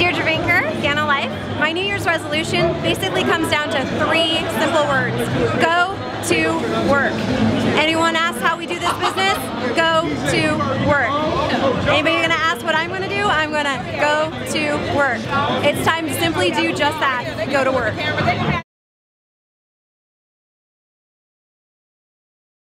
Deirdre Banker, GanoLife. My New Year's resolution basically comes down to three simple words. Go to work. Anyone asks how we do this business? Go to work. Anybody gonna ask what I'm gonna do? I'm gonna go to work. It's time to simply do just that, go to work.